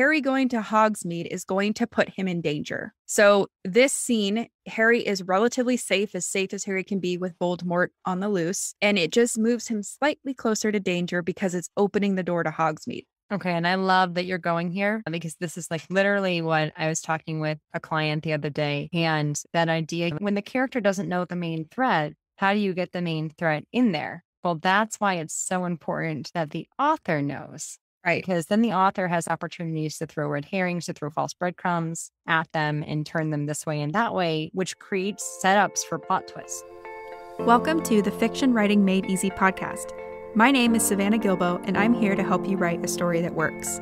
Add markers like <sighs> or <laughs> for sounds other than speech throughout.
Harry going to Hogsmeade is going to put him in danger. So, this scene, Harry is relatively safe, as safe as Harry can be with Voldemort on the loose. And it just moves him slightly closer to danger because it's opening the door to Hogsmeade. Okay. And I love that you're going here because this is like literally what I was talking with a client the other day. And that idea when the character doesn't know the main thread, how do you get the main thread in there? Well, that's why it's so important that the author knows Right. Because then the author has opportunities to throw red herrings, to throw false breadcrumbs at them and turn them this way and that way, which creates setups for plot twists. Welcome to the Fiction Writing Made Easy podcast. My name is Savannah Gilbo, and I'm here to help you write a story that works.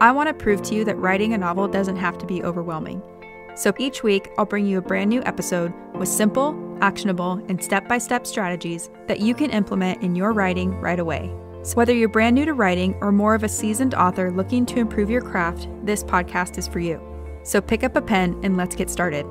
I want to prove to you that writing a novel doesn't have to be overwhelming. So each week, I'll bring you a brand new episode with simple, actionable, and step by step strategies that you can implement in your writing right away. So, whether you're brand new to writing or more of a seasoned author looking to improve your craft, this podcast is for you. So, pick up a pen and let's get started.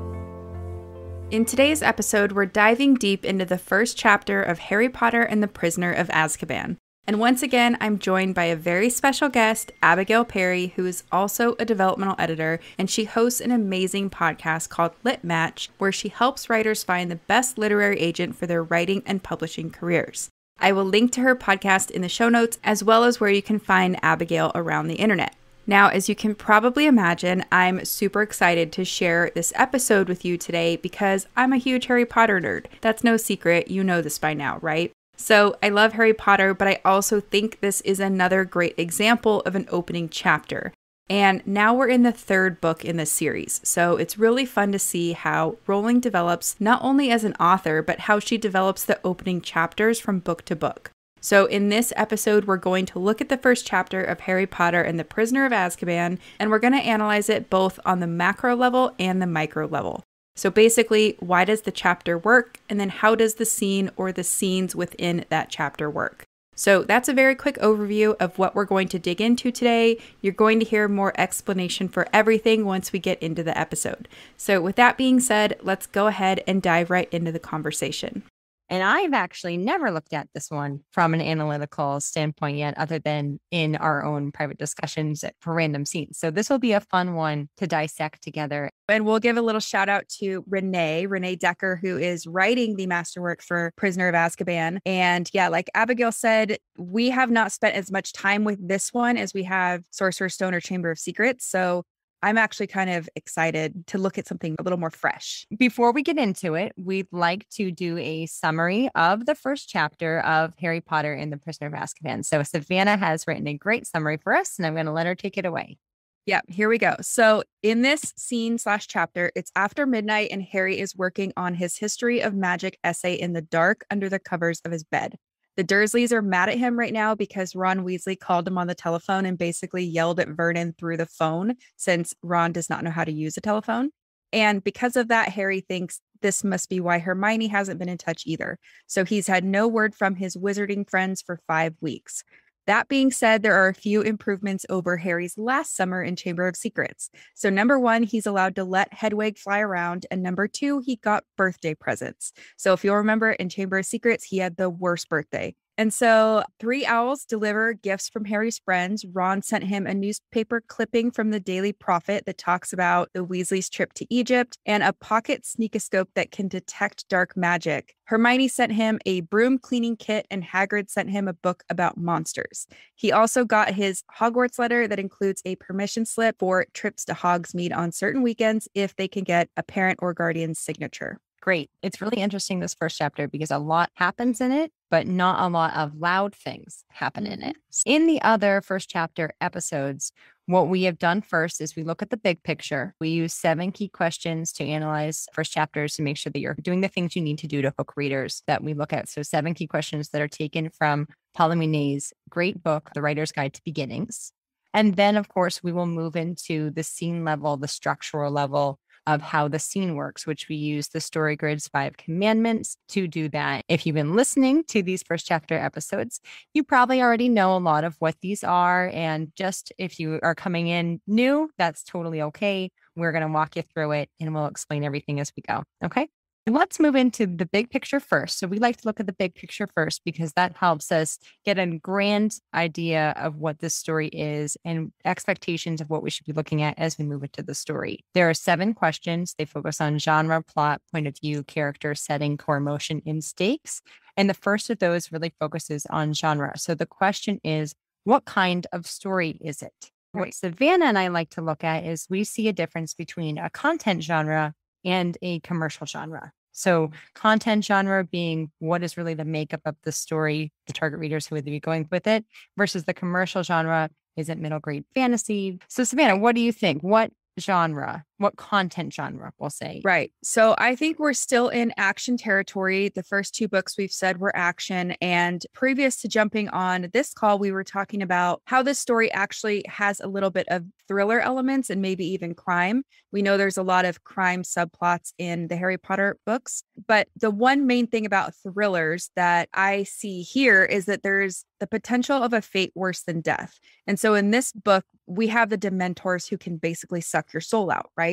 In today's episode, we're diving deep into the first chapter of Harry Potter and the Prisoner of Azkaban. And once again, I'm joined by a very special guest, Abigail Perry, who is also a developmental editor, and she hosts an amazing podcast called Lit Match, where she helps writers find the best literary agent for their writing and publishing careers. I will link to her podcast in the show notes, as well as where you can find Abigail around the internet. Now, as you can probably imagine, I'm super excited to share this episode with you today because I'm a huge Harry Potter nerd. That's no secret. You know this by now, right? So, I love Harry Potter, but I also think this is another great example of an opening chapter. And now we're in the third book in the series. So it's really fun to see how Rowling develops not only as an author, but how she develops the opening chapters from book to book. So, in this episode, we're going to look at the first chapter of Harry Potter and the Prisoner of Azkaban, and we're going to analyze it both on the macro level and the micro level. So, basically, why does the chapter work? And then, how does the scene or the scenes within that chapter work? So that's a very quick overview of what we're going to dig into today. You're going to hear more explanation for everything once we get into the episode. So, with that being said, let's go ahead and dive right into the conversation. And I've actually never looked at this one from an analytical standpoint yet, other than in our own private discussions for random scenes. So this will be a fun one to dissect together. And we'll give a little shout out to Renee, Renee Decker, who is writing the masterwork for Prisoner of Azkaban. And yeah, like Abigail said, we have not spent as much time with this one as we have Sorcerer's Stone or Chamber of Secrets. So I'm actually kind of excited to look at something a little more fresh. Before we get into it, we'd like to do a summary of the first chapter of Harry Potter and the Prisoner of Azkaban. So Savannah has written a great summary for us, and I'm going to let her take it away. Yeah, here we go. So, in this scene slash chapter, it's after midnight, and Harry is working on his history of magic essay in the dark under the covers of his bed. The Dursleys are mad at him right now because Ron Weasley called him on the telephone and basically yelled at Vernon through the phone since Ron does not know how to use a telephone. And because of that, Harry thinks this must be why Hermione hasn't been in touch either. So he's had no word from his wizarding friends for five weeks. That being said, there are a few improvements over Harry's last summer in Chamber of Secrets. So, number one, he's allowed to let Hedwig fly around. And number two, he got birthday presents. So, if you'll remember in Chamber of Secrets, he had the worst birthday. And so, three owls deliver gifts from Harry's friends. Ron sent him a newspaper clipping from the Daily Prophet that talks about the Weasleys' trip to Egypt and a pocket sneakoscope that can detect dark magic. Hermione sent him a broom cleaning kit, and Hagrid sent him a book about monsters. He also got his Hogwarts letter that includes a permission slip for trips to Hogsmeade on certain weekends if they can get a parent or guardian's signature great. It's really interesting, this first chapter, because a lot happens in it, but not a lot of loud things happen in it. Mm-hmm. In the other first chapter episodes, what we have done first is we look at the big picture. We use seven key questions to analyze first chapters to make sure that you're doing the things you need to do to hook readers that we look at. So, seven key questions that are taken from Paula Munier's great book, The Writer's Guide to Beginnings. And then, of course, we will move into the scene level, the structural level, of how the scene works, which we use the Story Grid's five commandments to do that. If you've been listening to these first chapter episodes, you probably already know a lot of what these are. And just if you are coming in new, that's totally okay. We're going to walk you through it and we'll explain everything as we go. Okay. Let's move into the big picture first. So we like to look at the big picture first because that helps us get a grand idea of what this story is and expectations of what we should be looking at as we move into the story. There are seven questions. They focus on genre, plot, point of view, character, setting, core emotion, and stakes. And the first of those really focuses on genre. So the question is, what kind of story is it? What Savannah and I like to look at is we see a difference between a content genre and a commercial genre. So, content genre being what is really the makeup of the story, the target readers who would be going with it, versus the commercial genre is it middle grade fantasy. So, Savannah, what do you think? What genre, what content genre we'll say. Right. So I think we're still in action territory. The first two books we've said were action. And previous to jumping on this call, we were talking about how this story actually has a little bit of thriller elements and maybe even crime. We know there's a lot of crime subplots in the Harry Potter books. But the one main thing about thrillers that I see here is that there's the potential of a fate worse than death. And so in this book, we have the Dementors who can basically suck your soul out, right?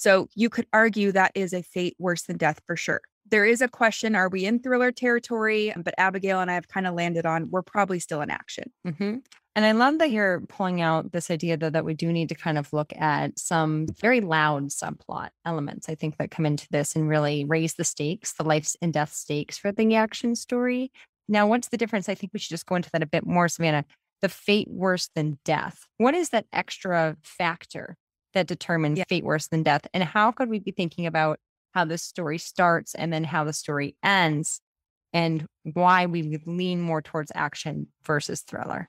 So you could argue that is a fate worse than death for sure. There is a question are we in thriller territory? But Abigail and I have kind of landed on we're probably still in action. Mm-hmm. And I love that you're pulling out this idea, though, that we do need to kind of look at some very loud subplot elements, I think, that come into this and really raise the stakes, the life and death stakes for the action story. Now, what's the difference? I think we should just go into that a bit more, Savannah. The fate worse than death. What is that extra factor that determines yeah. fate worse than death? And how could we be thinking about how the story starts and then how the story ends and why we would lean more towards action versus thriller?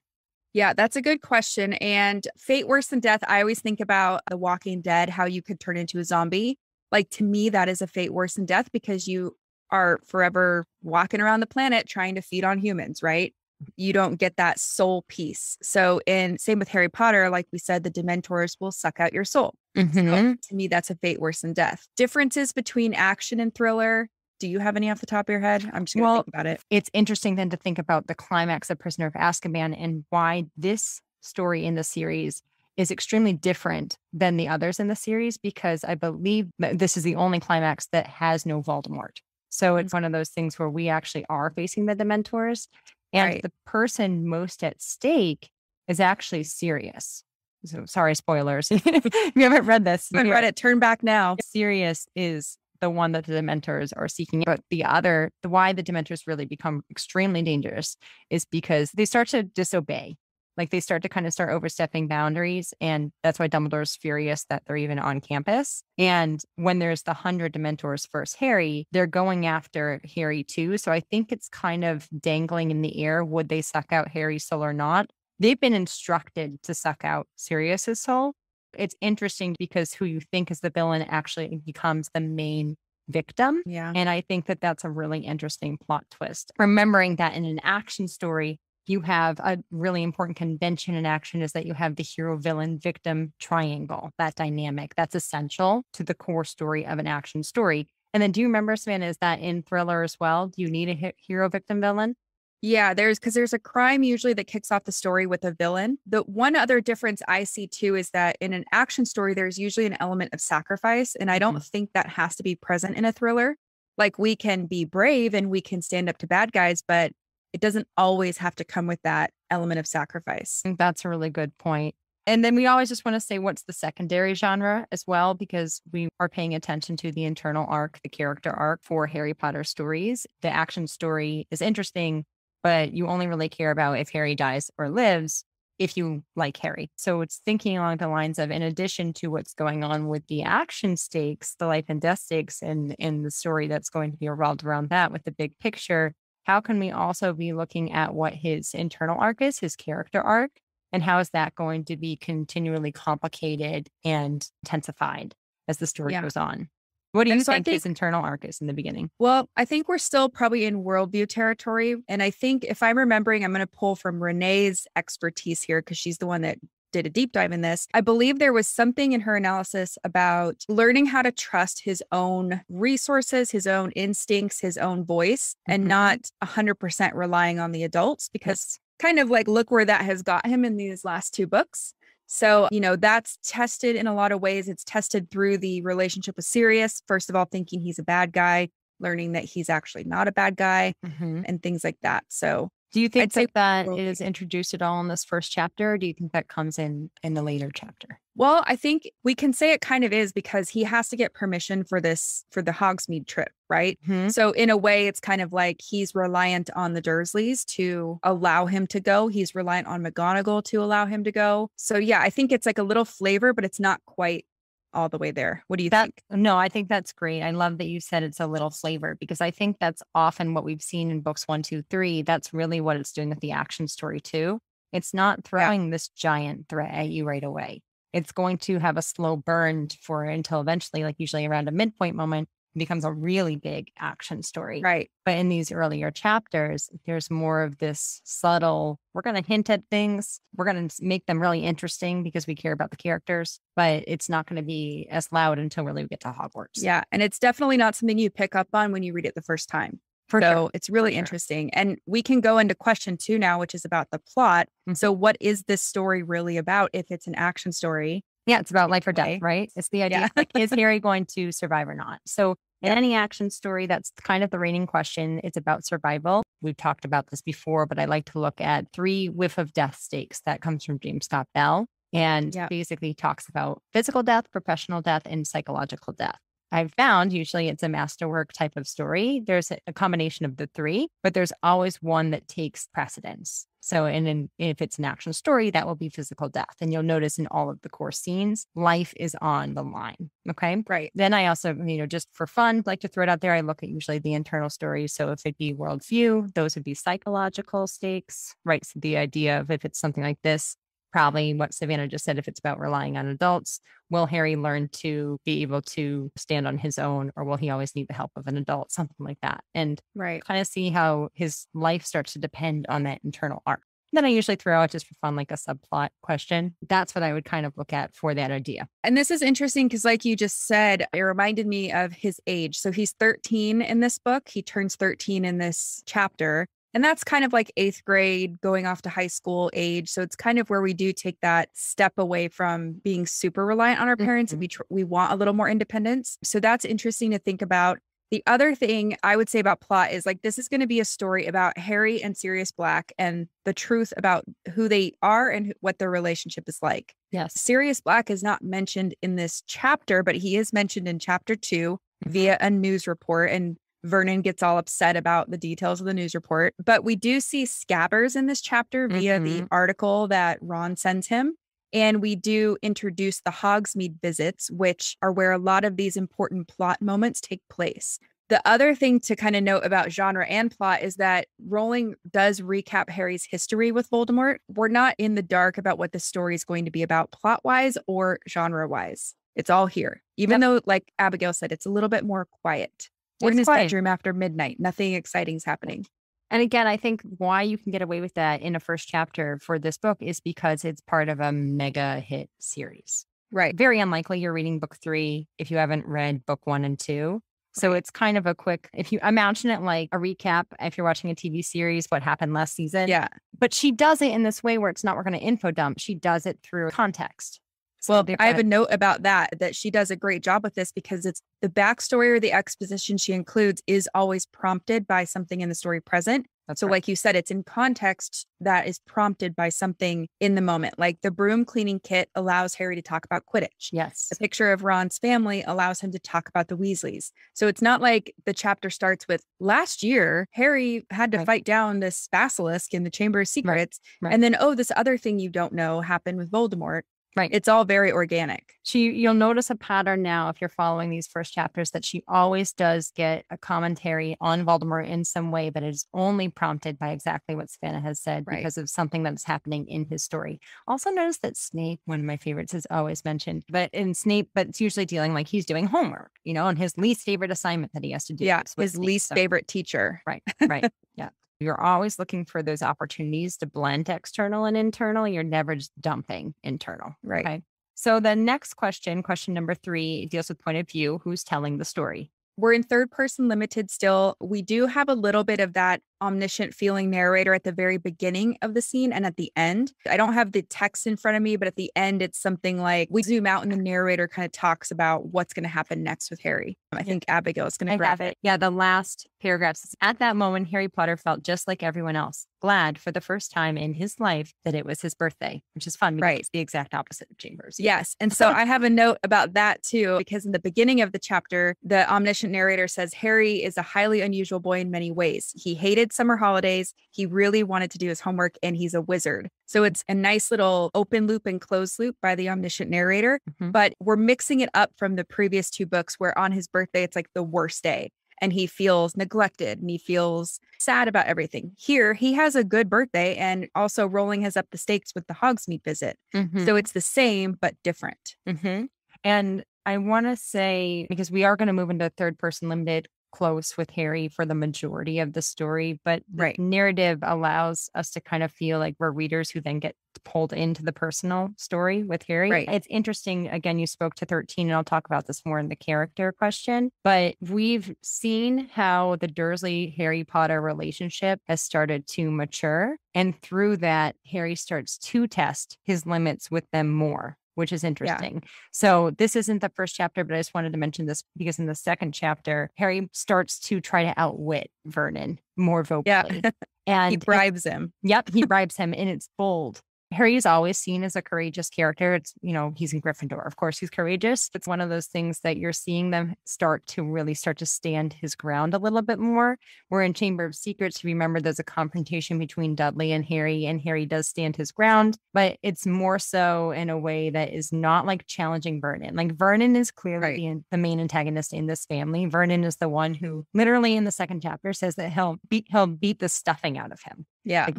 Yeah, that's a good question. And fate worse than death, I always think about The Walking Dead, how you could turn into a zombie. Like to me, that is a fate worse than death because you are forever walking around the planet trying to feed on humans, right? You don't get that soul piece. So, in same with Harry Potter, like we said, the Dementors will suck out your soul. Mm-hmm. So to me, that's a fate worse than death. Differences between action and thriller. Do you have any off the top of your head? I'm just going to well, think about it. It's interesting then to think about the climax of Prisoner of Azkaban and why this story in the series is extremely different than the others in the series because I believe this is the only climax that has no Voldemort. So it's one of those things where we actually are facing the Dementors. And right. the person most at stake is actually Sirius. So sorry, spoilers. <laughs> if you haven't read this, haven't read it, turn back now. Sirius is the one that the Dementors are seeking. But the other, the why the Dementors really become extremely dangerous is because they start to disobey like they start to kind of start overstepping boundaries. And that's why Dumbledore's furious that they're even on campus. And when there's the hundred Dementors first Harry, they're going after Harry too. So I think it's kind of dangling in the air. Would they suck out Harry's soul or not? They've been instructed to suck out Sirius's soul. It's interesting because who you think is the villain actually becomes the main victim. Yeah. And I think that that's a really interesting plot twist. Remembering that in an action story, you have a really important convention in action is that you have the hero villain victim triangle that dynamic that's essential to the core story of an action story. And then do you remember Savannah is that in thriller as well? Do you need a hero victim villain? Yeah there's because there's a crime usually that kicks off the story with a villain. The one other difference i see too is that in an action story there's usually an element of sacrifice and i don't mm-hmm. think that has to be present in a thriller. Like we can be brave and we can stand up to bad guys but it doesn't always have to come with that element of sacrifice. Mm, that's a really good point. And then we always just want to say what's the secondary genre as well, because we are paying attention to the internal arc, the character arc for Harry Potter stories. The action story is interesting, but you only really care about if Harry dies or lives if you like Harry. So it's thinking along the lines of, in addition to what's going on with the action stakes, the life and death stakes, and in the story that's going to be revolved around that with the big picture, how can we also be looking at what his internal arc is, his character arc, and how is that going to be continually complicated and intensified as the story yeah. goes on? What do you so think, think his internal arc is in the beginning? Well, I think we're still probably in worldview territory. And I think if I'm remembering, I'm going to pull from Renee's expertise here because she's the one that did a deep dive in this. I believe there was something in her analysis about learning how to trust his own resources, his own instincts, his own voice, mm-hmm. and not 100% relying on the adults because kind of like look where that has got him in these last two books. So, you know, that's tested in a lot of ways. It's tested through the relationship with Sirius, first of all, thinking he's a bad guy, learning that he's actually not a bad guy Mhm. and things like that. So Do you think I'd that that probably- is introduced at all in this first chapter? Or do you think that comes in in the later chapter? Well, I think we can say it kind of is because he has to get permission for this for the Hogsmeade trip, right? Mhm. So in a way, it's kind of like he's reliant on the Dursleys to allow him to go. He's reliant on McGonagall to allow him to go. So yeah, I think it's like a little flavor, but it's not quite all the way there. What do you That think? no, I think that's great. I love that you said it's a little flavor because I think that's often what we've seen in books one, two, three. That's really what it's doing with the action story too. It's not throwing this giant threat at you right away. It's going to have a slow burn for until eventually, like usually around a midpoint moment, becomes a really big action story. Right. But in these earlier chapters, there's more of this subtle, we're going to hint at things. We're going to make them really interesting because we care about the characters, but it's not going to be as loud until really we get to Hogwarts. Yeah. And it's definitely not something you pick up on when you read it the first time. for so sure. it's really interesting. And we can go into question two now, which is about the plot. Mhm. So, what is this story really about if it's an action story? Yeah, it's about life or death, right? It's the idea Yeah. like, is Harry going to survive or not? So, in any action story, that's kind of the reigning question. It's about survival. We've talked about this before, but I like to look at three whiff of death stakes that comes from James Scott Bell and Yeah. basically talks about physical death, professional death, and psychological death. I've found usually it's a masterwork type of story. There's a combination of the three, but there's always one that takes precedence. So, and then if it's an action story, that will be physical death. And you'll notice in all of the core scenes, life is on the line. Okay. Right. Then I also, you know, just for fun, like to throw it out there. I look at usually the internal stories. So if it be worldview, those would be psychological stakes, right? So the idea of if it's something like this, probably what Savannah just said, if it's about relying on adults, will Harry learn to be able to stand on his own or will he always need the help of an adult? Something like that. And Right. kind of see how his life starts to depend on that internal arc. Then I usually throw out just for fun, like a subplot question. That's what I would kind of look at for that idea. And this is interesting because, like you just said, it reminded me of his age. So he's 13 in this book. He turns 13 in this chapter. And that's kind of like eighth grade, going off to high school age. So it's kind of where we do take that step away from being super reliant on our parents. Mhm. And we tr- we want a little more independence. So that's interesting to think about. The other thing I would say about plot is like this is going to be a story about Harry and Sirius Black and the truth about who they are and what their relationship is like. Yes. Sirius Black is not mentioned in this chapter, but he is mentioned in chapter two Mm-hmm. via a news report. And Vernon gets all upset about the details of the news report. But we do see Scabbers in this chapter via the Mhm. article that Ron sends him. And we do introduce the Hogsmeade visits, which are where a lot of these important plot moments take place. The other thing to kind of note about genre and plot is that Rowling does recap Harry's history with Voldemort. We're not in the dark about what the story is going to be about plot wise or genre wise. It's all here. Even though, like Abigail said, it's a little bit more quiet. We're in his quiet. bedroom after midnight. Nothing exciting's happening. And again, I think why you can get away with that in a first chapter for this book is because it's part of a mega hit series. Right. Very unlikely you're reading book three if you haven't read book one and two. So it's kind of a quick, if you imagine it like a recap, if you're watching a TV series, what happened last season. Yeah. But she does it in this way where it's not, we're going to info dump. She does it through context. Well, I have a note about that, that she does a great job with this because it's the backstory or the exposition she includes is always prompted by something in the story present. That's So, right. like you said, it's in context that is prompted by something in the moment. Like the broom cleaning kit allows Harry to talk about Quidditch. yes. The picture of Ron's family allows him to talk about the Weasleys. So it's not like the chapter starts with last year, Harry had to Right. fight down this basilisk in the Chamber of Secrets. right. And then, oh, this other thing you don't know happened with Voldemort. Right. It's all very organic. She you'll notice a pattern now if you're following these first chapters that she always does get a commentary on Voldemort in some way, but it is only prompted by exactly what Savannah has said Right. because of something that's happening in his story. Also notice that Snape, one of my favorites, is always mentioned, but in Snape, but it's usually dealing like he's doing homework, you know, and his least favorite assignment that he has to do. Yeah. His Snape. least So- favorite teacher. Right, <laughs> right. yeah. You're always looking for those opportunities to blend external and internal. You're never just dumping internal. Right. Okay. So the next question, question number three, deals with point of view. Who's telling the story? We're in third person limited still. We do have a little bit of that omniscient feeling narrator at the very beginning of the scene and at the end. I don't have the text in front of me, but at the end, it's something like we zoom out and the narrator kind of talks about what's going to happen next with Harry. I think Abigail is going to grab it. Yeah, the last paragraphs. At that moment, Harry Potter felt just like everyone else, glad for the first time in his life that it was his birthday, which is fun Right. it's the exact opposite of Chambers. Yes. And so <laughs> I have a note about that too, because in the beginning of the chapter, the omniscient narrator says Harry is a highly unusual boy in many ways. He hated summer holidays. He really wanted to do his homework and he's a wizard. So it's a nice little open loop and closed loop by the omniscient narrator. Mhm. But we're mixing it up from the previous two books where on his birthday, it's like the worst day. And he feels neglected and he feels sad about everything. Here, he has a good birthday and also Rowling has up the stakes with the Hogsmeade visit. Mhm. So it's the same, but different. hmm And I want to say, because we are going to move into third person limited close with Harry for the majority of the story, but the Right. narrative allows us to kind of feel like we're readers who then get pulled into the personal story with Harry. Right. It's interesting. Again, you spoke to 13, and I'll talk about this more in the character question, but we've seen how the Dursley Harry Potter relationship has started to mature. And through that, Harry starts to test his limits with them more. Which is interesting. So, this isn't the first chapter, but I just wanted to mention this because in the second chapter, Harry starts to try to outwit Vernon more Yeah. vocally. <laughs> and he it- bribes him. Yep, he <laughs> bribes him and it's bold. Harry is always seen as a courageous character. It's, you know, he's in Gryffindor. Of course, he's courageous. It's one of those things that you're seeing them start to really start to stand his ground a little bit more. We're in Chamber of Secrets, remember there's a confrontation between Dudley and Harry, and Harry does stand his ground, but it's more so in a way that is not like challenging Vernon. Like Vernon is clearly Right. the, the main antagonist in this family. Vernon is the one who literally in the second chapter says that he'll beat he'll beat the stuffing out of him Yeah.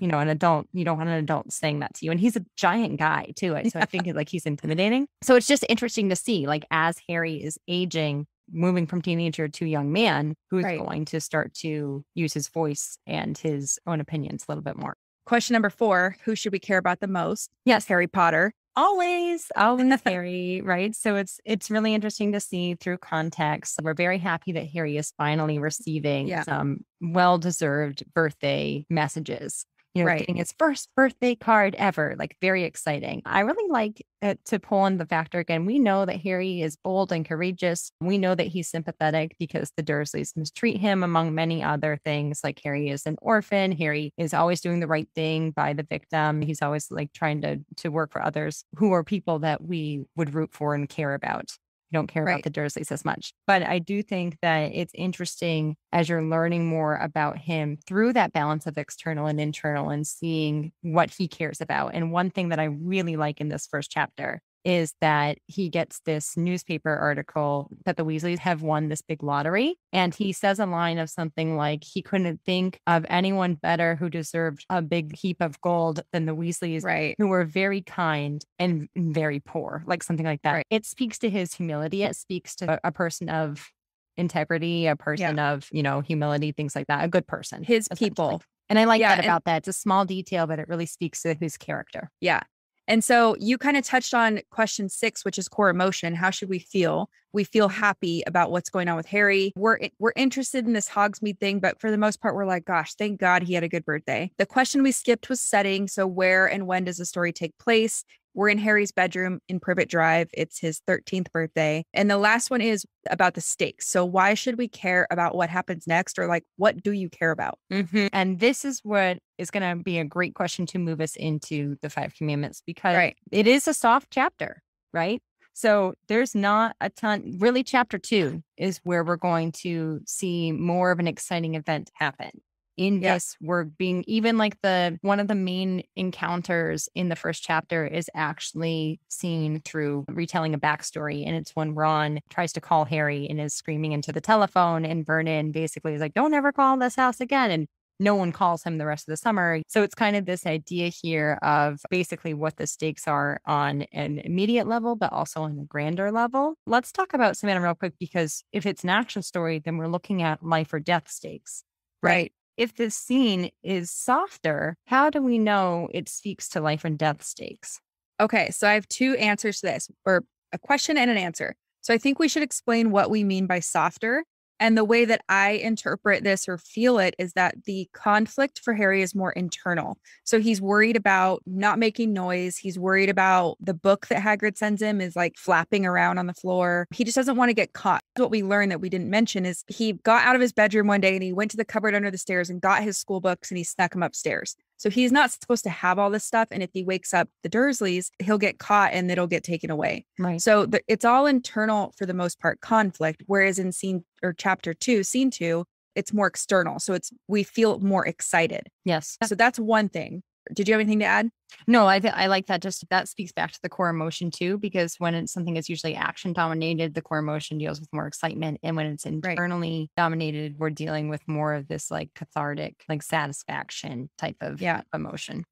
you know, an adult, you don't want an adult saying that to you. And he's a giant guy too. So I <laughs> think like he's intimidating. So it's just interesting to see, like, as Harry is aging, moving from teenager to young man, who's Right. going to start to use his voice and his own opinions a little bit more. Question number four Who should we care about the most? Yes, Harry Potter. Always <laughs> always fairy right? So it's it's really interesting to see through context. We're very happy that harry is finally receiving Yeah. some well-deserved birthday messages you know Right. getting his first birthday card ever like very exciting. I really like it to pull in the factor again we know that harry is bold and courageous. We know that he's sympathetic because the dursleys mistreat him among many other things like harry is an orphan harry is always doing the right thing by the victim. He's always like trying to to work for others who are people that we would root for and care about don't care Right. about the dursleys as much but i do think that it's interesting as you're learning more about him through that balance of external and internal and seeing what he cares about and one thing that i really like in this first chapter is that he gets this newspaper article that the Weasleys have won this big lottery. And he says a line of something like he couldn't think of anyone better who deserved a big heap of gold than the Weasleys, Right. who were very kind and very poor, like something like that. Right. It speaks to his humility. It speaks to a, person of integrity, a person of, you know, humility, things like that, a good person. His people. And I like Yeah, that and- about that. It's a small detail, but it really speaks to his character. Yeah. And so you kind of touched on question six, which is core emotion. How should we feel? We feel mm-hmm. happy about what's going on with Harry. We're we're interested in this Hogsmeade thing, but for the most part, we're like, gosh, thank God he had a good birthday. The question we skipped was setting. So where and when does the story take place? We're in Harry's bedroom in Privet Drive. It's his 13th birthday. And the last one is about the stakes. So why should we care about what happens next? Or like, what do you care about? Mhm. And this is what is going to be a great question to move us into the five commandments because Right. it is a soft chapter, right? So there's not a ton, really, chapter two is where we're going to see more of an exciting event happen. In Yeah. this, we're being even like the one of the main encounters in the first chapter is actually seen through retelling a backstory. And it's when Ron tries to call Harry and is screaming into the telephone, and Vernon basically is like, Don't ever call this house again. And no one calls him the rest of the summer. So it's kind of this idea here of basically what the stakes are on an immediate level, but also on a grander level. Let's talk about Savannah real quick because if it's an action story, then we're looking at life or death stakes. Right. If this scene is softer, how do we know it speaks to life and death stakes? Okay, so I have two answers to this, or a question and an answer. So I think we should explain what we mean by softer, And the way that I interpret this or feel it is that the conflict for Harry is more internal. So he's worried about not making noise. He's worried about the book that Hagrid sends him is like flapping around on the floor. He just doesn't want to get caught. What we learned that we didn't mention is he got out of his bedroom one day and he went to the cupboard under the stairs and got his school books and he snuck them upstairs. So he's not supposed to have all this stuff. And if he wakes up the Dursleys, he'll get caught and it'll get taken away. Right. So the, it's all internal for the most part conflict. Whereas in scene or chapter two, scene two, it's more external. So it's we feel more excited. Yes. So that's one thing. Did you have anything to add? No, I I like that. Just that speaks back to the core emotion too, because when it's something is usually action dominated, the core emotion deals with more excitement, and when it's internally right. dominated, we're dealing with more of this like cathartic, like satisfaction type of yeah. emotion.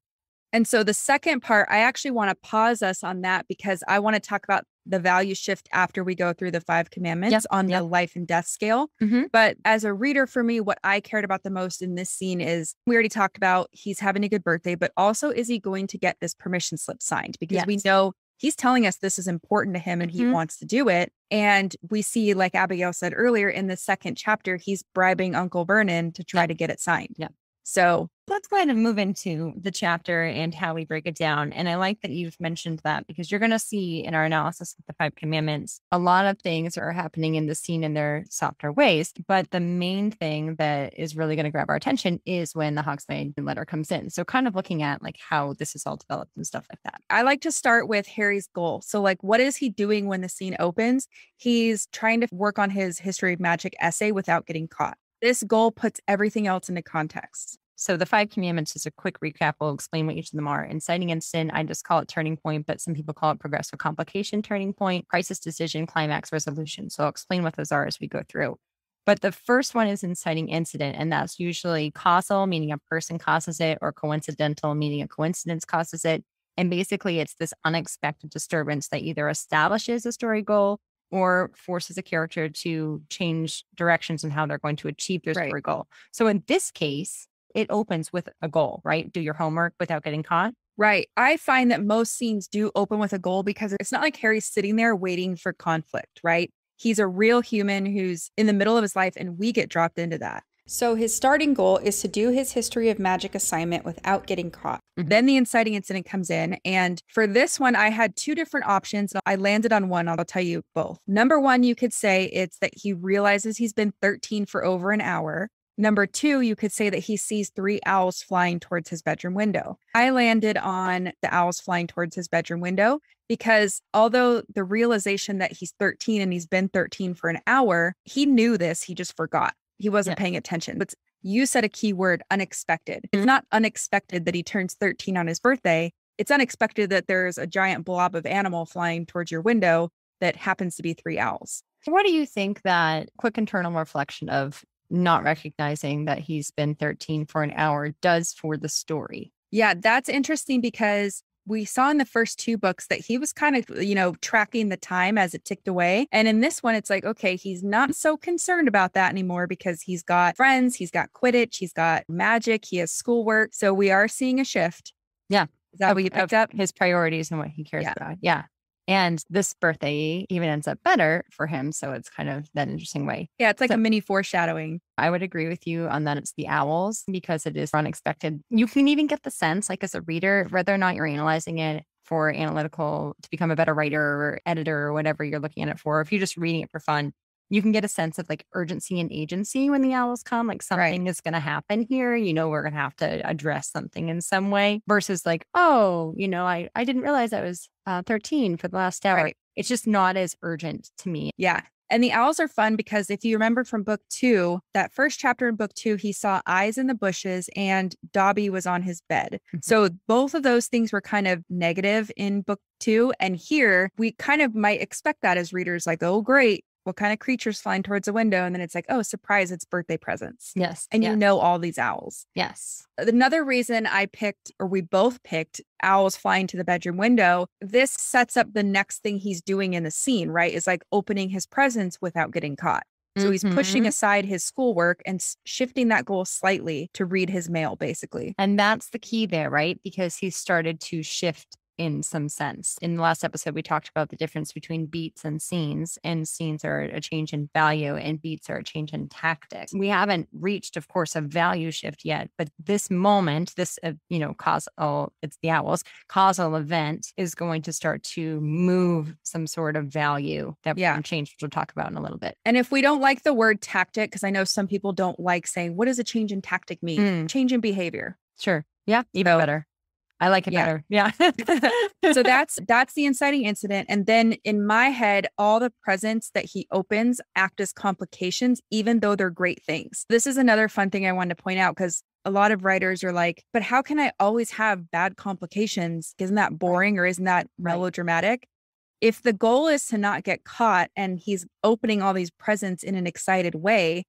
And so the second part, I actually want to pause us on that because I want to talk about the value shift after we go through the five commandments yep, on yep. the life and death scale. Mm-hmm. But as a reader, for me, what I cared about the most in this scene is we already talked about he's having a good birthday, but also is he going to get this permission slip signed? Because yes. we know he's telling us this is important to him and he mm-hmm. wants to do it. And we see, like Abigail said earlier in the second chapter, he's bribing Uncle Vernon to try to get it signed. Yeah. So let's go ahead and move into the chapter and how we break it down. And I like that you've mentioned that because you're going to see in our analysis of the five commandments, a lot of things are happening in the scene in their softer ways. But the main thing that is really going to grab our attention is when the Hogsmeade letter comes in. So kind of looking at like how this is all developed and stuff like that. I like to start with Harry's goal. So like what is he doing when the scene opens? He's trying to work on his history of magic essay without getting caught. This goal puts everything else into context. So the five commandments is a quick recap. We'll explain what each of them are. Inciting incident, I just call it turning point, but some people call it progressive complication turning point, crisis decision, climax resolution. So I'll explain what those are as we go through. But the first one is inciting incident, and that's usually causal, meaning a person causes it, or coincidental, meaning a coincidence causes it. And basically, it's this unexpected disturbance that either establishes a story goal or forces a character to change directions and how they're going to achieve their story goal. So in this case, it opens with a goal, right? Do your homework without getting caught. Right. I find that most scenes do open with a goal because it's not like Harry's sitting there waiting for conflict, right? He's a real human who's in the middle of his life, and we get dropped into that. So his starting goal is to do his history of magic assignment without getting caught. Mhm. Then the inciting incident comes in. And for this one, I had two different options. I landed on one. I'll tell you both. Number one, you could say it's that he realizes he's been 13 for over an hour. Number two, you could say that he sees three owls flying towards his bedroom window. I landed on the owls flying towards his bedroom window because although the realization that he's 13 and he's been 13 for an hour, he knew this, he just forgot. He wasn't Yeah. paying attention. But you said a key word unexpected. It's Mhm. not unexpected that he turns 13 on his birthday. It's unexpected that there's a giant blob of animal flying towards your window that happens to be three owls. What do you think that quick internal reflection of not recognizing that he's been 13 for an hour does for the story? Yeah, that's interesting because we saw in the first two books that he was kind of, you know, tracking the time as it ticked away. And in this one, it's like, okay, he's not so concerned about that anymore because he's got friends, he's got Quidditch, he's got magic, he has schoolwork. So we are seeing a shift. Yeah. Is that Of- what you picked up? His priorities and what he cares Yeah. about. Yeah. And this birthday even ends up better for him. So it's kind of that interesting way. Yeah, it's like So- a mini foreshadowing. I would agree with you on that. It's the owls because it is unexpected. You can even get the sense, like as a reader, whether or not you're analyzing it for analytical to become a better writer or editor or whatever you're looking at it for. If you're just reading it for fun, you can get a sense of like urgency and agency when the owls come. Like something is going to happen here. You know, we're going to have to address something in some way versus like, oh, you know, I, I didn't realize I was uh, 13 for the last hour. Right. It's just not as urgent to me. Yeah. And the owls are fun because if you remember from book two, that first chapter in book two, he saw eyes in the bushes and Dobby was on his bed. Mhm. So both of those things were kind of negative in book two. And here we kind of might expect that as readers, like, oh, great. What kind of creatures flying towards a window? And then it's like, oh, surprise, it's birthday presents. Yes. And yes. you know all these owls. yes. Another reason I picked, or we both picked, owls flying to the bedroom window, this sets up the next thing he's doing in the scene, right? Is like opening his presents without getting caught. So he's pushing Mhm. aside his schoolwork and shifting that goal slightly to read his mail, basically. And that's the key there, right? Because he's started to shift in some sense. In the last episode, we talked about the difference between beats and scenes, and scenes are a change in value, and beats are a change in tactics. We haven't reached, of course, a value shift yet, but this moment, this, uh, you know, causal, it's the owls, causal event is going to start to move some sort of value that Yeah. change, which we'll talk about in a little bit. And if we don't like the word tactic, because I know some people don't like saying, what does a change in tactic mean? Mm. Change in behavior. Sure. Yeah. Even So- better. I like it Yeah. better. Yeah. <laughs> so that's <laughs> that's the inciting incident and then in my head all the presents that he opens act as complications even though they're great things this is another fun thing i wanted to point out because a lot of writers are like but how can i always have bad complications isn't that boring or isn't that Right. melodramatic if the goal is to not get caught and he's opening all these presents in an excited way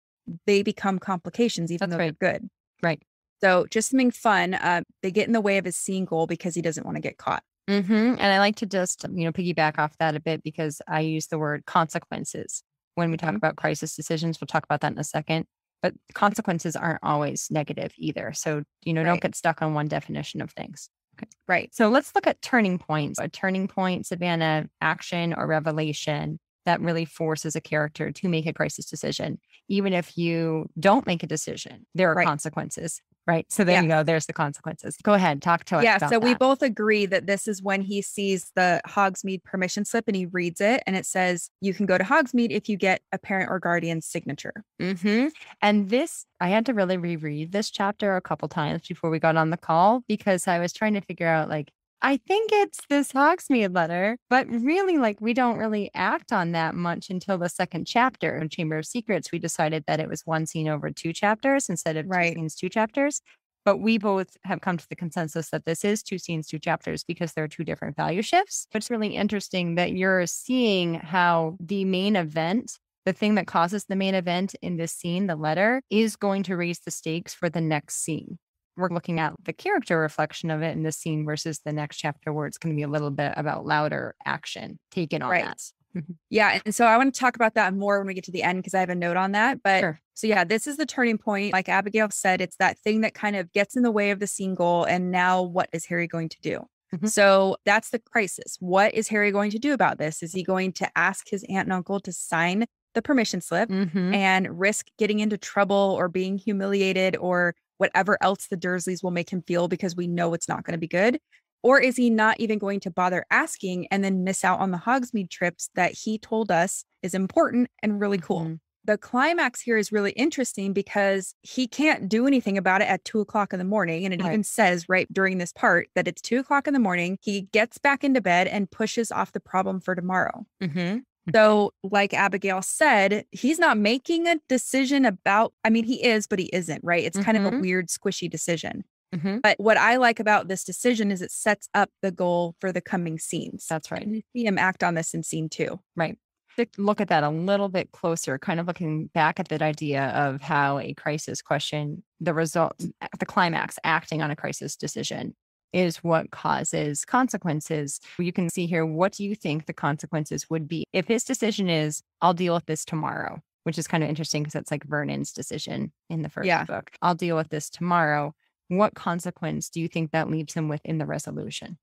they become complications even That's though right. they're good Right. So just something fun uh, they get in the way of his scene goal because he doesn't want to get caught hmm And I like to just, you know, piggyback off that a bit because I use the word consequences when we talk about crisis decisions. We'll talk about that in a second. But consequences aren't always negative either. So, you know, don't get stuck on one definition of things. right So let's look at turning points. A turning point, Savannah, action or revelation that really forces a character to make a crisis decision. Even if you don't make a decision, there are Right. consequences, right? So there Yeah. you go. There's the consequences. Go ahead, talk to us. yeah so we that. both agree that this is when he sees the hogsmeade permission slip and he reads it and it says you can go to hogsmeade if you get a parent or guardian's signature hmm And this, I had to really reread this chapter a couple times before we got on the call because I was trying to figure out, like, I think it's this Hogsmeade letter, but really, like, we don't really act on that much until the second chapter in Chamber of Secrets. We decided that it was one scene over two chapters instead of Right. two scenes, two chapters. But we both have come to the consensus that this is two scenes, two chapters because there are two different value shifts. But it's really interesting that you're seeing how the main event the thing that causes the main event in this scene, the letter, is going to raise the stakes for the next scene. We're looking at the character reflection of it in this scene versus the next chapter, where it's going to be a little bit about louder action taken on Right. that. yeah and so i want to talk about that more when we get to the end because i have a note on that but Sure. so yeah this is the turning point like abigail said it's that thing that kind of gets in the way of the scene goal and now what is harry going to do Mhm. so that's the crisis what is harry going to do about this is he going to ask his aunt and uncle to sign the permission slip Mhm. and risk getting into trouble or being humiliated or whatever else the Dursleys will make him feel because we know it's not going to be good? Or is he not even going to bother asking and then miss out on the Hogsmeade trips that he told us is important and really cool? Mhm. The climax here is really interesting because he can't do anything about it at two o'clock in the morning. And it Right. even says right during this part that it's two o'clock in the morning. He gets back into bed and pushes off the problem for tomorrow. Mhm. So, like Abigail said, he's not making a decision about, I mean, he is, but he isn't, right? It's kind of a Mhm. weird, squishy decision. Mhm. But what I like about this decision is it sets up the goal for the coming scenes. That's right. And you see him act on this in scene two. Right. Look at that a little bit closer, kind of looking back at that idea of how a crisis question, the result, the climax, acting on a crisis decision is what causes consequences. You can see here, what do you think the consequences would be? If his decision is, I'll deal with this tomorrow, which is kind of interesting because it's like Vernon's decision in the first Yeah. book. I'll deal with this tomorrow. What consequence do you think that leaves him with in the resolution?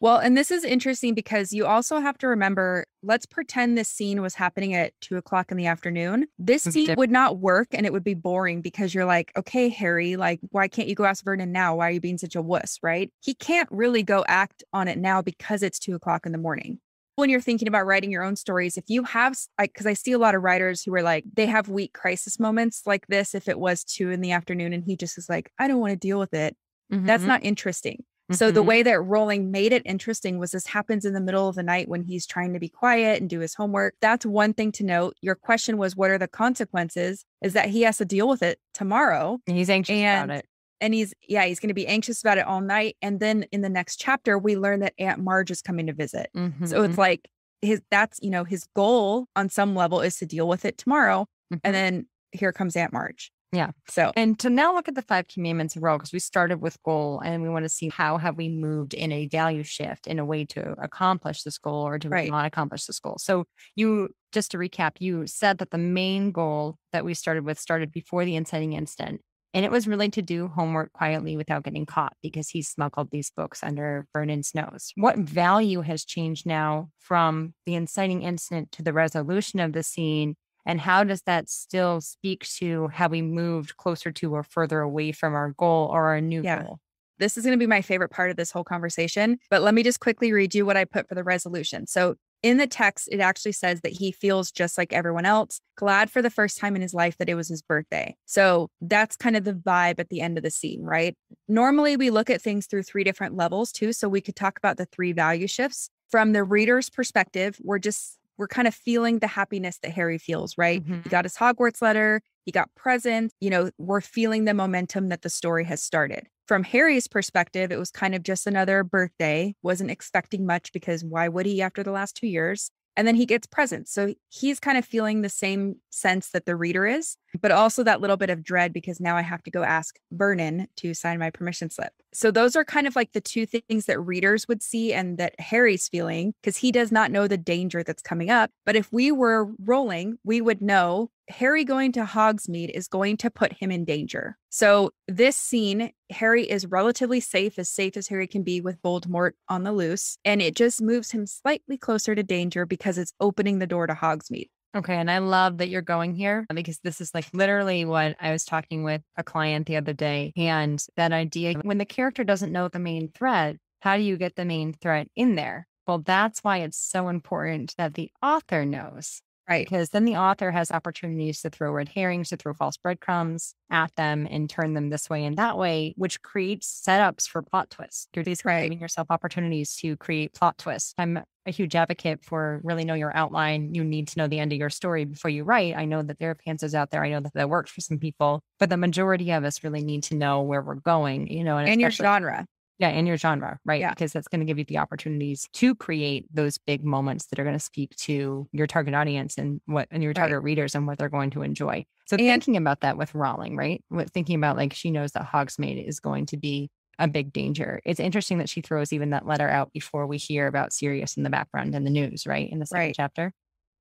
Well, and this is interesting because you also have to remember let's pretend this scene was happening at two o'clock in the afternoon. This It's scene diff- would not work and it would be boring because you're like, okay, Harry, like, why can't you go ask Vernon now? Why are you being such a wuss? Right. He can't really go act on it now because it's two o'clock in the morning. When you're thinking about writing your own stories, if you have, like, because I see a lot of writers who are like, they have weak crisis moments like this. If it was two in the afternoon and he just is like, I don't want to deal with it, that's Mhm. not interesting. So the Mhm. way that Rowling made it interesting was this happens in the middle of the night when he's trying to be quiet and do his homework. That's one thing to note. Your question was what are the consequences? Is that he has to deal with it tomorrow And he's anxious and- about it. and he's yeah, he's going to be anxious about it all night and then in the next chapter we learn that Aunt Marge is coming to visit. So Mhm. it's like his that's, you know, his goal on some level is to deal with it tomorrow Mhm. and then here comes Aunt Marge. Yeah. So And to now look at the five commandments in a row, because we started with goal and we want to see how have we moved in a value shift in a way to accomplish this goal or do we Right. not accomplish this goal? So you just to recap, you said that the main goal that we started with started before the inciting incident And it was really to do homework quietly without getting caught because he smuggled these books under Vernon's nose. What value has changed now from the inciting incident to the resolution of the scene? And how does that still speak to how we moved closer to or further away from our goal or our new yeah. goal? This is going to be my favorite part of this whole conversation, but let me just quickly read you what I put for the resolution. So, in the text, it actually says that he feels just like everyone else, glad for the first time in his life that it was his birthday. So that's kind of the vibe at the end of the scene, right? Normally, we look at things through three different levels too. So we could talk about the three value shifts. From the reader's perspective, we're just, we're kind of feeling the happiness that Harry feels, right? Mm-hmm. He got his Hogwarts letter, he got presents, you know, we're feeling the momentum that the story has started from Harry's perspective, it was kind of just another birthday, wasn't expecting much because why would he after the last two years? And then he gets presents. So he's kind of feeling the same sense that the reader is, but also that little bit of dread because now I have to go ask Vernon to sign my permission slip. So those are kind of like the two things that readers would see and that Harry's feeling because he does not know the danger that's coming up. But if we were Rowling, we would know Harry going to Hogsmeade is going to put him in danger. So, this scene, Harry is relatively safe, as safe as Harry can be with Voldemort on the loose. And it just moves him slightly closer to danger because it's opening the door to Hogsmeade. Okay. And I love that you're going here uh, because this is like literally what I was talking with a client the other day. And that idea when the character doesn't know the main thread, how do you get the main thread in there? Well, that's why it's so important that the author knows Right. Because then the author has opportunities to throw red herrings, to throw false breadcrumbs at them and turn them this way and that way, which creates setups for plot twists. You're just right. giving yourself opportunities to create plot twists. I'm a huge advocate for really know your outline. You need to know the end of your story before you write. I know that there are pantsers out there. I know that that works for some people, but the majority of us really need to know where we're going, you know, and, and your genre. Yeah, in your genre, right? Yeah. Because that's going to give you the opportunities to create those big moments that are going to speak to your target audience and what and your target right. readers and what they're going to enjoy. So and, thinking about that with Rowling, right? With thinking about like she knows that Hogsmeade is going to be a big danger. It's interesting that she throws even that letter out before we hear about Sirius in the background in the news, right? In the second right. chapter.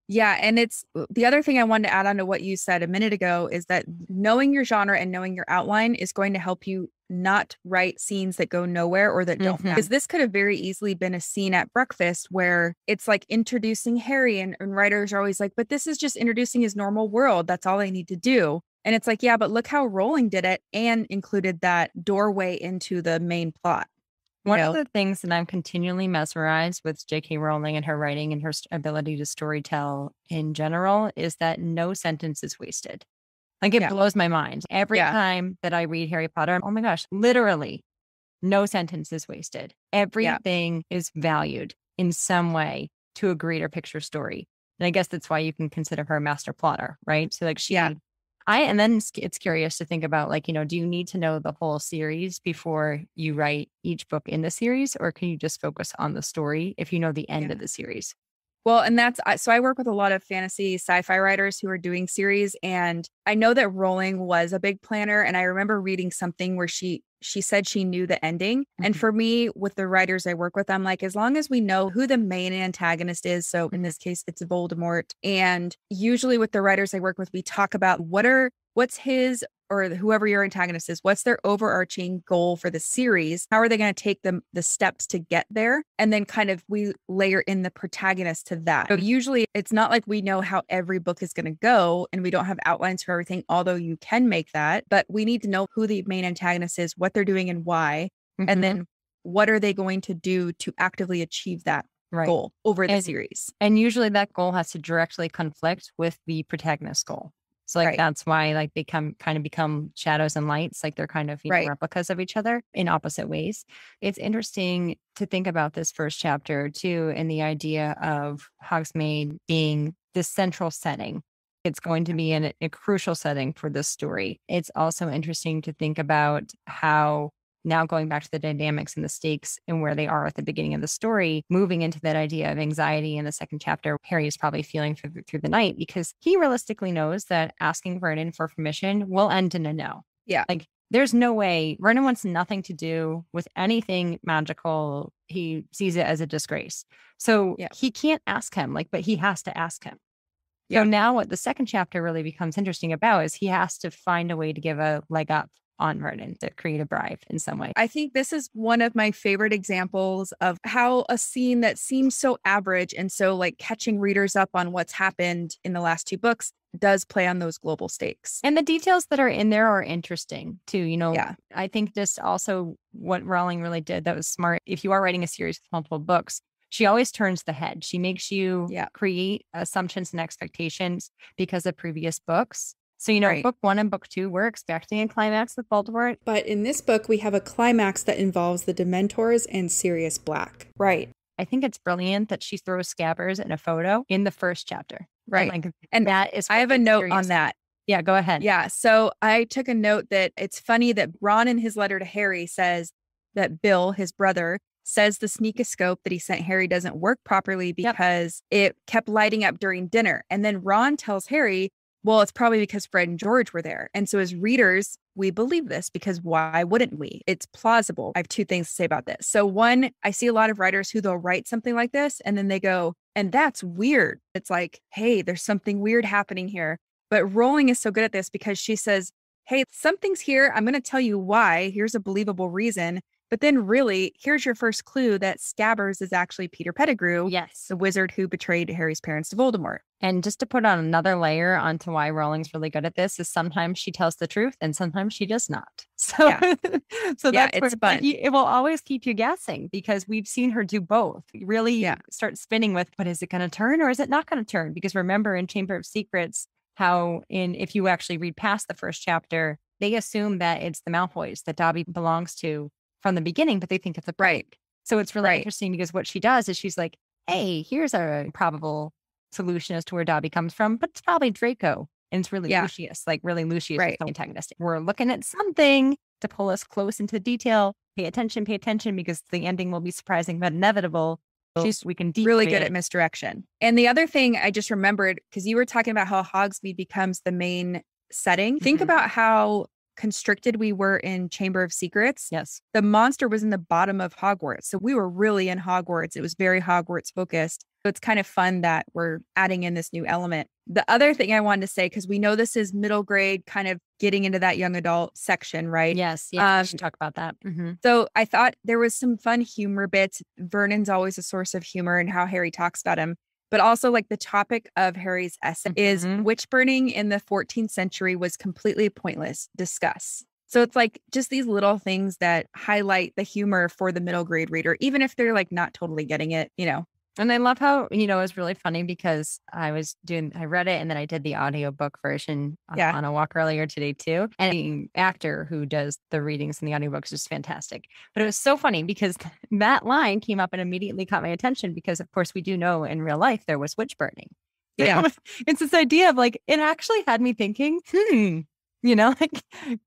Yeah. And it's the other thing I wanted to add on to what you said a minute ago is that knowing your genre and knowing your outline is going to help you not write scenes that go nowhere or that don't mm-hmm. because this could have very easily been a scene at breakfast where it's like introducing Harry and, and writers are always like, but this is just introducing his normal world. That's all I need to do. And it's like, yeah, but look how Rowling did it and included that doorway into the main plot. One of the things that I'm continually mesmerized with J.K. Rowling and her writing and her ability to storytell in general is that no sentence is wasted. Like it yeah. blows my mind every yeah. time that I read Harry Potter. Oh my gosh, literally, no sentence is wasted. Everything yeah. is valued in some way to a greater picture story. And I guess that's why you can consider her a master plotter, right? So like she. I and then it's curious to think about like, you know, do you need to know the whole series before you write each book in the series or can you just focus on the story if you know the end yeah. of the series? Well, and that's so I work with a lot of fantasy sci-fi writers who are doing series and I know that Rowling was a big planner and I remember reading something where she she said she knew the ending. Mm-hmm. And for me with the writers I work with, I'm like as long as we know who the main antagonist is, so in this case it's Voldemort and usually with the writers I work with we talk about what are what's his or whoever your antagonist is, what's their overarching goal for the series? How are they going to take them the steps to get there? And then kind of we layer in the protagonist to that. So usually it's not like we know how every book is going to go and we don't have outlines for everything, although you can make that, but we need to know who the main antagonist is, what they're doing and why. Mm-hmm. And then what are they going to do to actively achieve that right. goal over the and, series. And usually that goal has to directly conflict with the protagonist goal. So like right. that's why like they come kind of become shadows and lights, like they're kind of right. replicas of each other in opposite ways. It's interesting to think about this first chapter too, and the idea of Hogsmeade being this central setting. It's going to be in a crucial setting for this story. It's also interesting to think about how now going back to the dynamics and the stakes and where they are at the beginning of the story, moving into that idea of anxiety in the second chapter, Harry is probably feeling through, through the night because he realistically knows that asking Vernon for permission will end in a no. Yeah. Like there's no way Vernon wants nothing to do with anything magical. He sees it as a disgrace. So yeah. he can't ask him, like, but he has to ask him. Yeah. So now what the second chapter really becomes interesting about is he has to find a way to give a leg up on Vernon to create a bribe in some way. I think this is one of my favorite examples of how a scene that seems so average and so like catching readers up on what's happened in the last two books does play on those global stakes. And the details that are in there are interesting too. You know, Yeah. I think just also what Rowling really did that was smart. If you are writing a series with multiple books, she always turns the head. She makes you Yeah. create assumptions and expectations because of previous books. So, you know, Right. book one and book two, we're expecting a climax with Voldemort. But in this book, we have a climax that involves the Dementors and Sirius Black. Right. I think it's brilliant that she throws Scabbers in a photo in the first chapter. Right. And, like, And that is, I have a note Sirius- on that. Yeah, go ahead. Yeah. So I took a note that it's funny that Ron in his letter to Harry says that Bill, his brother, says the sneakoscope that he sent Harry doesn't work properly Yep. because it kept lighting up during dinner. And then Ron tells Harry, well, it's probably because Fred and George were there. And so as readers, we believe this because why wouldn't we? It's plausible. I have two things to say about this. So one, I see a lot of writers who they'll write something like this and then they go, and that's weird. It's like, hey, there's something weird happening here. But Rowling is so good at this because she says, Hey, something's here. I'm going to tell you why. Here's a believable reason. But then, really, here's your first clue that Scabbers is actually Peter Pettigrew, Yes. the wizard who betrayed Harry's parents to Voldemort. And just to put on another layer onto why Rowling's really good at this is sometimes she tells the truth and sometimes she does not. <laughs> So, Yeah. so Yeah, that's it's where, fun. you- it will always keep you guessing because we've seen her do both. Really Yeah. start spinning with, but is it going to turn or is it not going to turn? Because remember in Chamber of Secrets, how in if you actually read past the first chapter, they assume that it's the Malfoys that Dobby belongs to from the beginning, but they think it's a break. So it's really Right. interesting because what she does is she's like, hey, here's a probable solution as to where Dobby comes from, but it's probably Draco. And it's really Yeah. Lucius, like really Lucius Right. is so antagonistic. We're looking at something to pull us close into the detail. Pay attention, pay attention, because the ending will be surprising but inevitable. She's we can really good at misdirection. And the other thing I just remembered because you were talking about how Hogsmeade becomes the main setting. Think Mhm. about how constricted we were in Chamber of Secrets. Yes. The monster was in the bottom of Hogwarts. So we were really in Hogwarts. It was very Hogwarts focused. So it's kind of fun that we're adding in this new element. The other thing I wanted to say, because we know this is middle grade, kind of getting into that young adult section, right? Yes. Yeah. Um, we should talk about that. Mhm. So I thought there was some fun humor bits. Vernon's always a source of humor and how Harry talks about him. But also, like the topic of Harry's essay is Mhm. witch burning in the 14th century was completely pointless. Discuss. So it's like just these little things that highlight the humor for the middle grade reader, even if they're like not totally getting it, you know. And I love how, you know, it was really funny because I was doing, I read it and then I did the audiobook version on, Yeah. on a walk earlier today too. And the actor who does the readings and the audiobooks is fantastic. But it was so funny because <laughs> that line came up and immediately caught my attention because, of course, we do know in real life there was witch burning. <laughs> Yeah. it's this idea of like, it actually had me thinking, hmm, you know, <laughs> like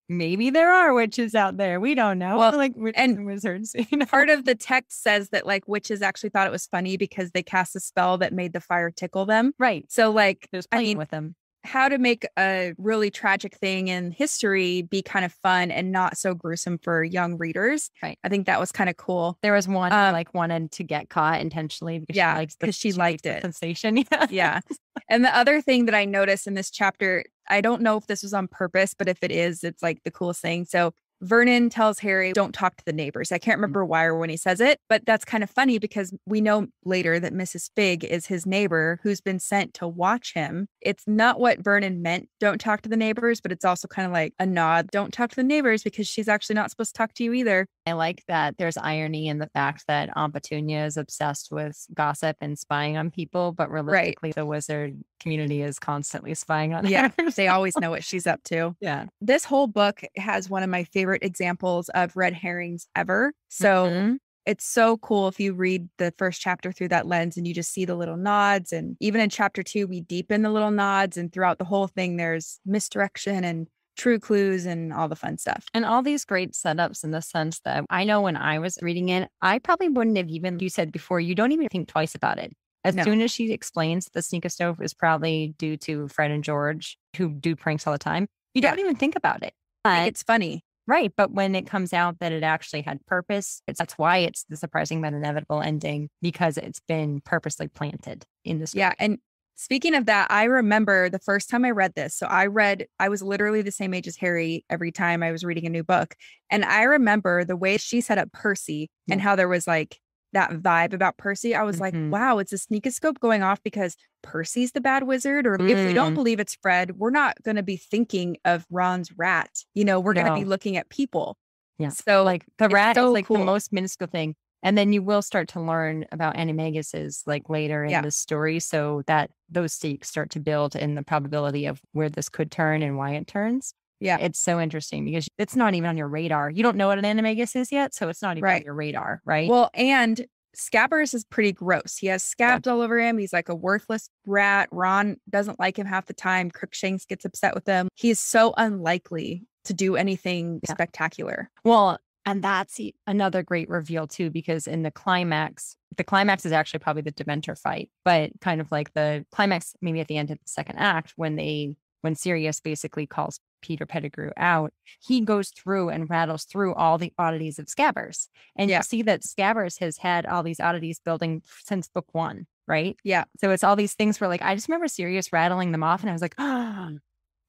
maybe there are witches out there. We don't know. Well, like and wizards. <laughs> You know? Part of the text says that like witches actually thought it was funny because they cast a spell that made the fire tickle them. right. So like There's I playing mean, with them. How to make a really tragic thing in history be kind of fun and not so gruesome for young readers. Right. I think that was kind of cool. There was one Um, like wanted to get caught intentionally because Yeah, she likes the- 'cause she likes liked the it. sensation. <laughs> Yeah. Yeah. and the other thing that I noticed in this chapter, I don't know if this was on purpose, but if it is, it's like the coolest thing. So Vernon tells Harry, don't talk to the neighbors. I can't mm. remember why or when he says it, but that's kind of funny because we know later that Mrs. Figg is his neighbor who's been sent to watch him. It's not what Vernon meant, don't talk to the neighbors, but it's also kind of like a nod, don't talk to the neighbors because she's actually not supposed to talk to you either. I like that there's irony in the fact that Aunt Petunia is obsessed with gossip and spying on people, but realistically, the wizard community is constantly spying on Yeah, her. they always <laughs> know what she's up to. yeah. This whole book has one of my favorite examples of red herrings ever. So Mhm. it's so cool if you read the first chapter through that lens and you just see the little nods. And even in chapter two, we deepen the little nods. And throughout the whole thing, there's misdirection and true clues and all the fun stuff. And all these great setups in the sense that I know when I was reading it, I probably wouldn't have even, you said before, you don't even think twice about it. As No. soon as she explains the sneakoscope is probably due to Fred and George, who do pranks all the time, you Yeah. don't even think about it. But It's funny. Right. But when it comes out that it actually had purpose, it's, that's why it's the surprising but inevitable ending because it's been purposely planted in this. Yeah. And Speaking of that, I remember the first time I read this. So I read, I was literally the same age as Harry every time I was reading a new book. And I remember the way she set up Percy Yeah. and how there was like that vibe about Percy. I was Mhm. like, wow, it's a sneakoscope going off because Percy's the bad wizard. Or if we don't Mm. believe it's Fred, we're not going to be thinking of Ron's rat. You know, we're going to be looking at people. Yeah. So like the rat so is like cool. the most minuscule thing. And then you will start to learn about animaguses like later in Yeah. the story. So that those stakes start to build in the probability of where this could turn and why it turns. Yeah. It's so interesting because it's not even on your radar. You don't know what an animagus is yet. So it's not even on your radar, right? Well, and Scabbers is pretty gross. He has scabs all over him. He's like a worthless rat. Ron doesn't like him half the time. Crookshanks gets upset with him. He's so unlikely to do anything Yeah. spectacular. Well, and that's another great reveal too, because in the climax, the climax is actually probably the Dementor fight, but kind of like the climax, maybe at the end of the second act, when they, when Sirius basically calls Peter Pettigrew out, he goes through and rattles through all the oddities of Scabbers. And Yeah. you see that Scabbers has had all these oddities building since book one, right? Yeah. So it's all these things where like, I just remember Sirius rattling them off and I was like, ah! oh,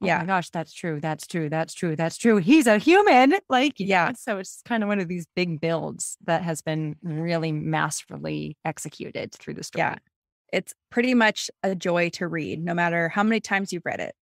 Yeah. my gosh, that's true. That's true. That's true. That's true. He's a human. Like, Yeah. So it's kind of one of these big builds that has been really masterfully executed through the story. Yeah. It's pretty much a joy to read, no matter how many times you've read it.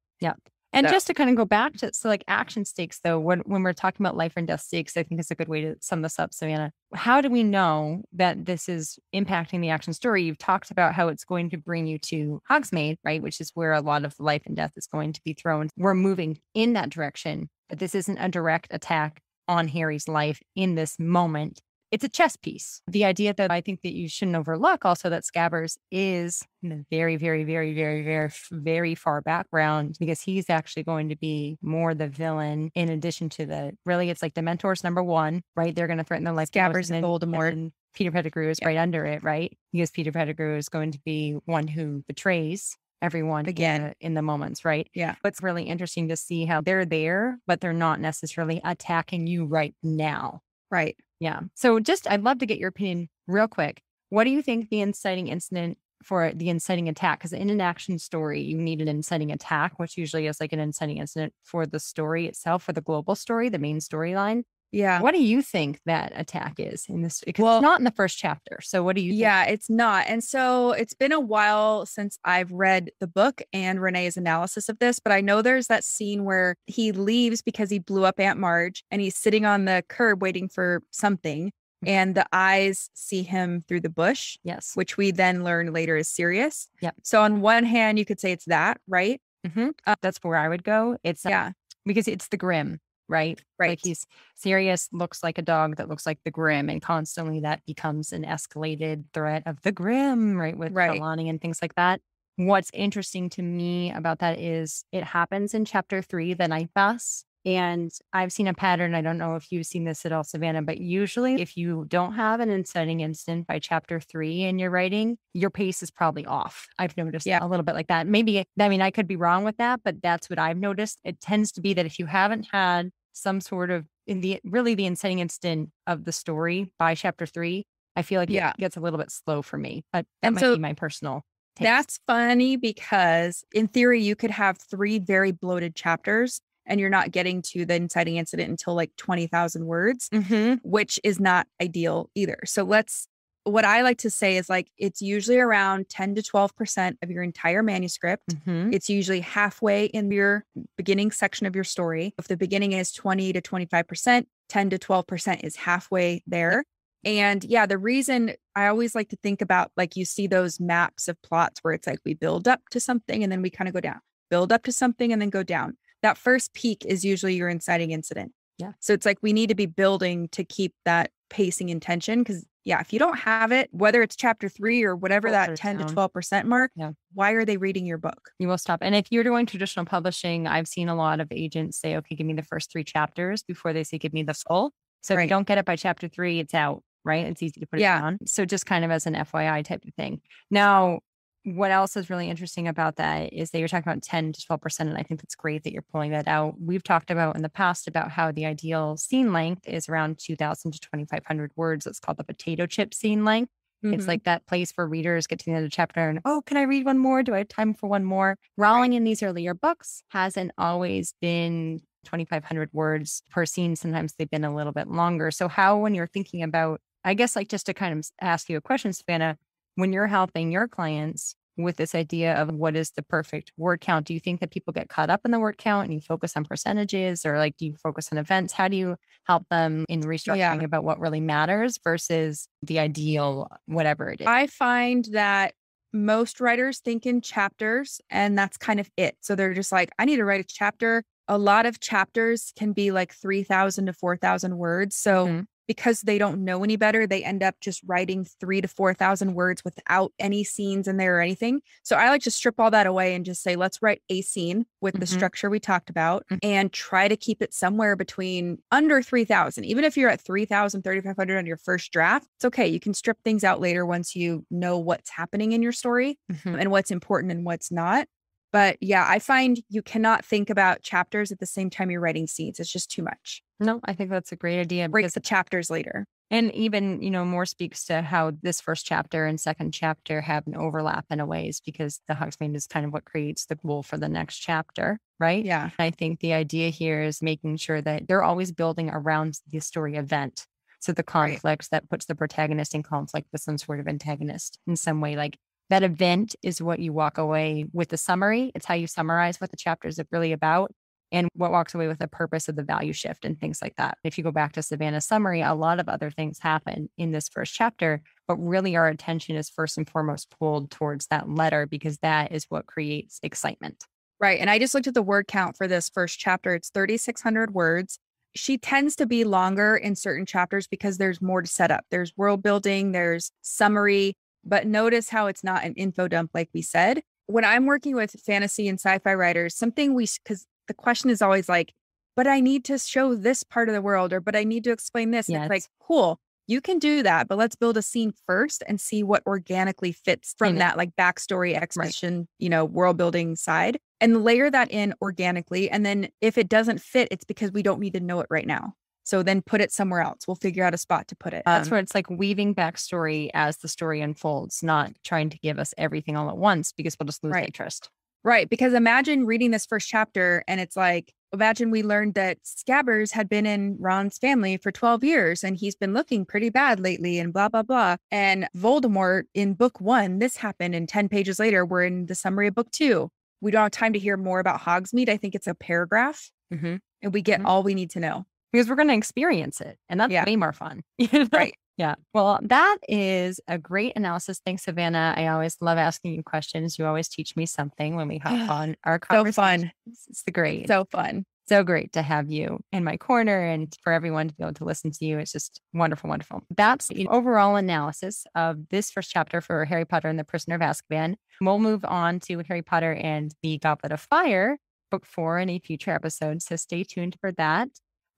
And just to kind of go back to so like action stakes though, when when we're talking about life and death stakes, I think it's a good way to sum this up, Savannah. How do we know that this is impacting the action story? You've talked about how it's going to bring you to Hogsmeade, right? Which is where a lot of life and death is going to be thrown. We're moving in that direction, but this isn't a direct attack on Harry's life in this moment. It's a chess piece. The idea that I think that you shouldn't overlook also that Scabbers is in the very, very, very, very, very, very far background because he's actually going to be more the villain in addition to the really it's like Dementors number one, right? They're going to threaten the life. Scabbers and Voldemort. and Peter Pettigrew is Yeah. right under it, right? Because Peter Pettigrew is going to be one who betrays everyone in Again. the- in the moments, right? Yeah. But it's really interesting to see how they're there, but they're not necessarily attacking you right now. Right. Yeah. So just I'd love to get your opinion real quick. What do you think the inciting incident for the inciting attack? Because in an action story, you need an inciting attack, which usually is like an inciting incident for the story itself, for the global story, the main storyline. Yeah. What do you think that attack is in this? Because Well- it's not in the first chapter. So what do you think? Yeah, it's not. And so it's been a while since I've read the book and Renee's analysis of this, but I know there's that scene where he leaves because he blew up Aunt Marge and he's sitting on the curb waiting for something. And the eyes see him through the bush, Yes. which we then learn later is Sirius. Yep. So on one hand, you could say it's that, right? Mhm. That's where I would go. It's uh, Yeah. because it's the grim, right? Right. Like he's Sirius looks like a dog that looks like the grim, and constantly that becomes an escalated threat of the grim, right? With Right. Trelawney and things like that. What's interesting to me about that is it happens in chapter three, the night bus. And I've seen a pattern. I don't know if you've seen this at all, Savannah, but usually if you don't have an inciting incident by chapter three in your writing, your pace is probably off. I've noticed Yeah. a little bit like that. Maybe, I mean, I could be wrong with that, but that's what I've noticed. It tends to be that if you haven't had some sort of in the really the inciting incident of the story by chapter three, I feel like Yeah. it gets a little bit slow for me. But that And might so be my personal taste. That's funny because in theory, you could have three very bloated chapters and you're not getting to the inciting incident until like 20,000 words. Mhm. which is not ideal either. So let's what I like to say is like it's usually around 10 to 12% of your entire manuscript. Mhm. It's usually halfway in your beginning section of your story. If the beginning is 20 to 25%, 10 to 12% is halfway there. And yeah, the reason I always like to think about like you see those maps of plots where it's like we build up to something and then we kind of go down, build up to something and then go down. That first peak is usually your inciting incident. Yeah. So it's like we need to be building to keep that pacing in tension because yeah, if you don't have it, whether it's chapter three or whatever that 10 down. to 12% mark, Yeah. why are they reading your book? You will stop. And if you're doing traditional publishing, I've seen a lot of agents say, okay, give me the first three chapters before they say, give me the full. So if you don't get it by chapter three, it's out, right? It's easy to put Yeah. it down. So just kind of as an FYI type of thing. Now, what else is really interesting about that is that you're talking about 10 to 12%. And I think that's great that you're pulling that out. We've talked about in the past about how the ideal scene length is around 2000 to 2500 words. It's called the potato chip scene length. It's Mhm. like that place where readers get to the end of the chapter and, oh, can I read one more? Do I have time for one more? Rowling in these earlier books hasn't always been 2,500 words per scene. Sometimes they've been a little bit longer. So, how, when you're thinking about, I guess, like just to kind of ask you a question, Savannah, when you're helping your clients with this idea of what is the perfect word count, do you think that people get caught up in the word count and you focus on percentages or like do you focus on events? How do you help them in restructuring Yeah. about what really matters versus the ideal, whatever it is? I find that most writers think in chapters and that's kind of it. So they're just like, I need to write a chapter. A lot of chapters can be like 3,000 to 4,000 words. So Mhm. Because they don't know any better, they end up just writing three to 4,000 words without any scenes in there or anything. So I like to strip all that away and just say, let's write a scene with the Mhm. structure we talked about Mhm. and try to keep it somewhere between under 3,000. Even if you're at 3,000, 3,500 on your first draft, it's okay. You can strip things out later once you know what's happening in your story Mhm. and what's important and what's not. But yeah, I find you cannot think about chapters at the same time you're writing scenes. It's just too much. No, I think that's a great idea Break the chapters later. And even, you know, more speaks to how this first chapter and second chapter have an overlap in a ways because the Hogsmeade is kind of what creates the goal for the next chapter, right? Yeah. I think the idea here is making sure that they're always building around the story event. So the conflict that puts the protagonist in conflict with some sort of antagonist in some way. Like that event is what you walk away with the summary. It's how you summarize what the chapter is really about and what walks away with the purpose of the value shift and things like that. If you go back to Savannah's summary, a lot of other things happen in this first chapter, but really our attention is first and foremost pulled towards that letter because that is what creates excitement. Right. And I just looked at the word count for this first chapter. It's 3,600 words. She tends to be longer in certain chapters because there's more to set up. There's world building, there's summary, but notice how it's not an info dump, like we said. When I'm working with fantasy and sci fi writers, something we, because the question is always like, but I need to show this part of the world, or but I need to explain this. Yes. It's like, cool, you can do that, but let's build a scene first and see what organically fits from that like backstory, exposition, you know, world building side and layer that in organically. And then if it doesn't fit, it's because we don't need to know it right now. So then put it somewhere else. We'll figure out a spot to put it. That's Um, where it's like weaving backstory as the story unfolds, not trying to give us everything all at once because we'll just lose Right. interest. Right. Because imagine reading this first chapter and it's like, imagine we learned that Scabbers had been in Ron's family for 12 years and he's been looking pretty bad lately and blah, blah, blah. And Voldemort in book one, this happened. And 10 pages later, we're in the summary of book two. We don't have time to hear more about Hogsmeade. I think it's a paragraph Mm-hmm. and we get Mhm. all we need to know. Because we're going to experience it. And that's Yeah. way more fun. <laughs> Right. Yeah. Well, that is a great analysis. Thanks, Savannah. I always love asking you questions. You always teach me something when we hop <sighs> on our So fun. It's the great. So fun. so great to have you in my corner and for everyone to be able to listen to you. It's just wonderful, wonderful. That's the overall analysis of this first chapter for Harry Potter and the Prisoner of Azkaban. We'll move on to Harry Potter and the Goblet of Fire, book four, in a future episode. So stay tuned for that.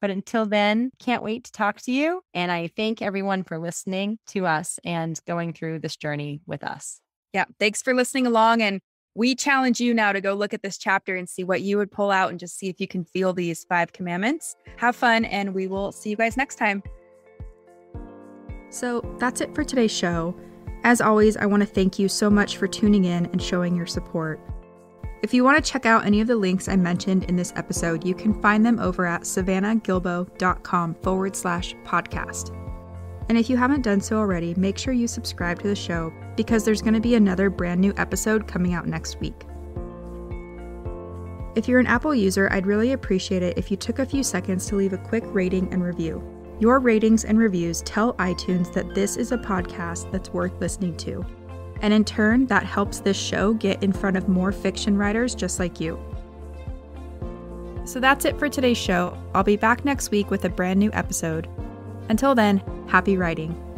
But until then, can't wait to talk to you. And I thank everyone for listening to us and going through this journey with us. Yeah. Thanks for listening along. And we challenge you now to go look at this chapter and see what you would pull out and just see if you can feel these five commandments. Have fun, and we will see you guys next time. So that's it for today's show. As always, I want to thank you so much for tuning in and showing your support. If you want to check out any of the links I mentioned in this episode, you can find them over at savannahgilbo.com forward slash podcast. And if you haven't done so already, make sure you subscribe to the show because there's going to be another brand new episode coming out next week. If you're an Apple user, I'd really appreciate it if you took a few seconds to leave a quick rating and review. Your ratings and reviews tell iTunes that this is a podcast that's worth listening to. And in turn, that helps this show get in front of more fiction writers just like you. So that's it for today's show. I'll be back next week with a brand new episode. Until then, happy writing.